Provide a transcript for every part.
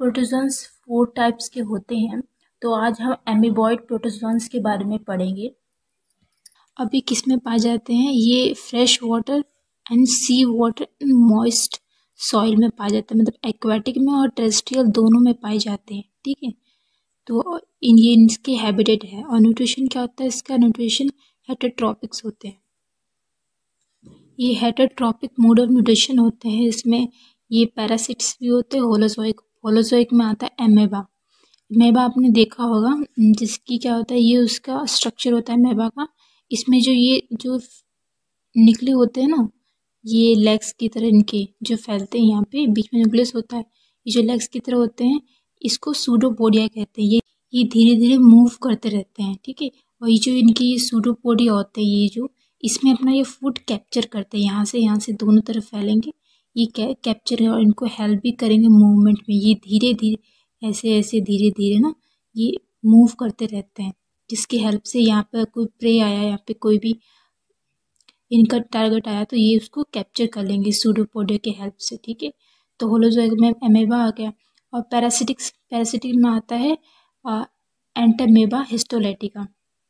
Protozoans four types के होते हैं। तो आज हम एमीबॉइड प्रोटोजोन्स के बारे में पढ़ेंगे। अभी किसमें पाए जाते हैं? ये fresh water and sea water moist soil में पाए जाते हैं। मतलब एक्वाटिक में और टेरेस्ट्रियल दोनों में पाए जाते हैं। ठीक है? तो इन, ये इनके हैबिटेट है। और न्यूट्रिशन क्या होता है? इसका न्यूट्रिशन हेटेट्रॉपिक्स होते हैं। ये हेटेट्रॉपिक मोड ऑफ़ न्यूट्रिशन होते हैं। इसमें ये पैरासिट्स भी होते हैं होलोजोइक होलोजोइक में आता है एमेबा मेबा आपने देखा होगा, जिसकी क्या होता है, ये उसका स्ट्रक्चर होता है मेबा का. इसमें जो ये, जो निकले होते हैं ना, ये लेग्स की तरह इनके जो फैलते हैं यहाँ पे, बीच में न्यूक्लियस होता है, ये जो लेग्स की तरह होते हैं, इसको सूडोपोडिया कहते हैं. ये ये धीरे धीरे मूव करते रहते हैं, ठीक है? और ये जो इनके ये सूडोपोडिया होते हैं, ये जो, इसमें अपना ये फ़ूड कैप्चर करते हैं, यहाँ से यहाँ से दोनों तरफ़ फैलेंगे. ये कैप्चर है और इनको हेल्प भी करेंगे मूवमेंट में। ये धीरे धीरे, ऐसे ऐसे धीरे धीरे ना, ये मूव करते रहते हैं। जिसकी हेल्प से यहाँ पर कोई प्रे आया, यहाँ पे कोई भी इनका टारगेट आया तो ये उसको कैप्चर कर लेंगे सूडोपोडिया की हेल्प से, ठीक है? तो होलोजोइक में एमेबा आ गया। और पैरासिटिक्स पैरासिटिक में आता है एंटामेबा हिस्टोलेटिका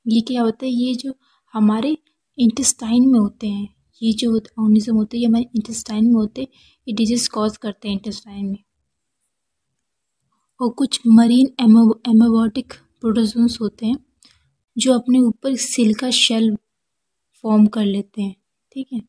ये क्या होता है? ये जो हमारे इंटेस्टाइन में होते हैं ये जो ऑर्गेनिज्म होते हैं ये हमारे इंटेस्टाइन में होते हैं ये डिज़ीज़ कॉज करते हैं इंटेस्टाइन में। और कुछ मरीन एमोबोटिक प्रोटोजोन्स होते हैं, जो अपने ऊपर सिल्का शेल फॉर्म कर लेते हैं, ठीक है?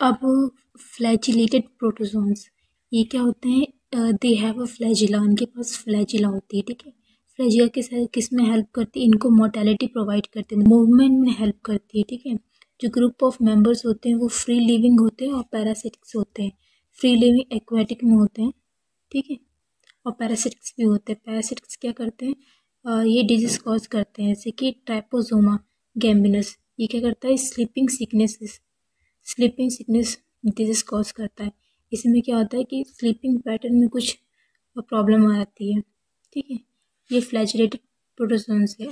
अब फ्लैजिलेटेड प्रोटोजोन्स ये क्या होते हैं? दे हैव अ फ्लैजिला उनके पास फ्लैजिला होती है, ठीक है? फ्लैजिला किस किसमें हेल्प करती है? इनको मोटेलिटी प्रोवाइड करती है मूवमेंट में हेल्प करती है, ठीक है? जो ग्रुप ऑफ़ मेंबर्स होते हैं, वो फ्री लिविंग होते हैं और पैरासिटिक्स होते हैं। फ्री लिविंग एक्वेटिक में होते हैं, ठीक है? और पैरासिटिक्स भी होते हैं। पैरासिटिक्स क्या करते हैं? ये डिज़ीज़ कॉज करते हैं, जैसे कि ट्राइपोजोमा गैम्बिनस ये क्या करता है? Sleeping sickness sleeping sickness disease cause करता है। इसमें क्या होता है कि स्लीपिंग पैटर्न में कुछ प्रॉब्लम आ जाती है, ठीक है? ये फ्लैचुलेटेड प्रोटोजोन्स है।